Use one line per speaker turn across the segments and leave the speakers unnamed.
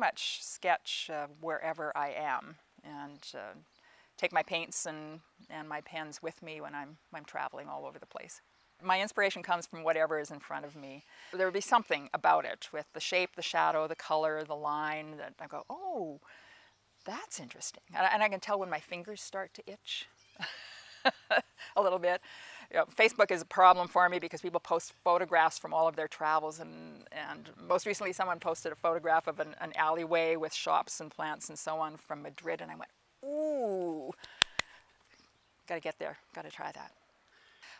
Much sketch uh, wherever I am and uh, take my paints and, and my pens with me when I'm, I'm traveling all over the place. My inspiration comes from whatever is in front of me. There would be something about it with the shape, the shadow, the color, the line that I go, oh, that's interesting. And I, and I can tell when my fingers start to itch a little bit. You know, Facebook is a problem for me because people post photographs from all of their travels and, and most recently someone posted a photograph of an, an alleyway with shops and plants and so on from Madrid and I went, ooh, gotta get there, gotta try that.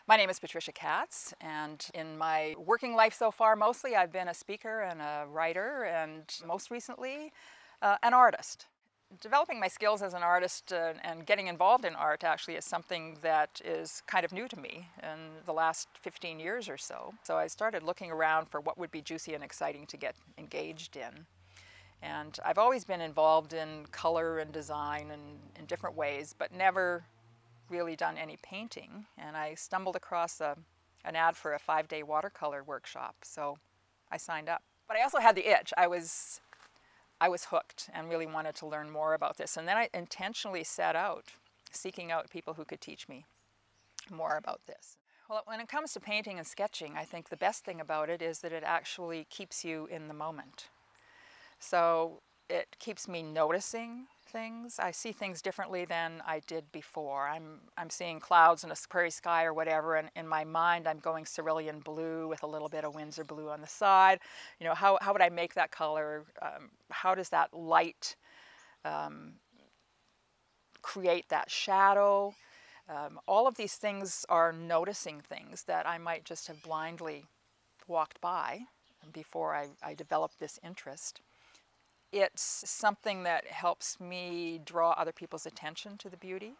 My name is Patricia Katz, and in my working life so far, mostly I've been a speaker and a writer, and most recently, uh, an artist. Developing my skills as an artist uh, and getting involved in art actually is something that is kind of new to me in the last 15 years or so. So I started looking around for what would be juicy and exciting to get engaged in. And I've always been involved in color and design and in different ways, but never really done any painting, and I stumbled across a, an ad for a five-day watercolor workshop, so I signed up. But I also had the itch. I was, I was hooked and really wanted to learn more about this. And then I intentionally set out, seeking out people who could teach me more about this. Well, when it comes to painting and sketching, I think the best thing about it is that it actually keeps you in the moment. So it keeps me noticing things. I see things differently than I did before. I'm, I'm seeing clouds in a prairie sky or whatever, and in my mind I'm going cerulean blue with a little bit of Winsor blue on the side. You know, how, how would I make that color? Um, how does that light um, create that shadow? Um, all of these things are noticing things that I might just have blindly walked by before I, I developed this interest it's something that helps me draw other people's attention to the beauty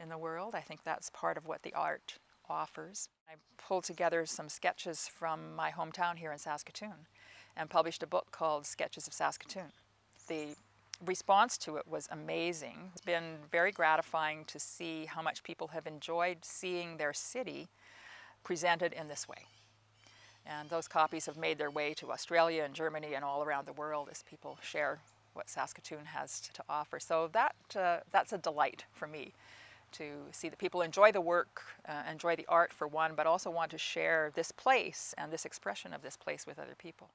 in the world. I think that's part of what the art offers. I pulled together some sketches from my hometown here in Saskatoon and published a book called Sketches of Saskatoon. The response to it was amazing. It's been very gratifying to see how much people have enjoyed seeing their city presented in this way. And those copies have made their way to Australia and Germany and all around the world as people share what Saskatoon has to offer. So that, uh, that's a delight for me to see that people enjoy the work, uh, enjoy the art for one, but also want to share this place and this expression of this place with other people.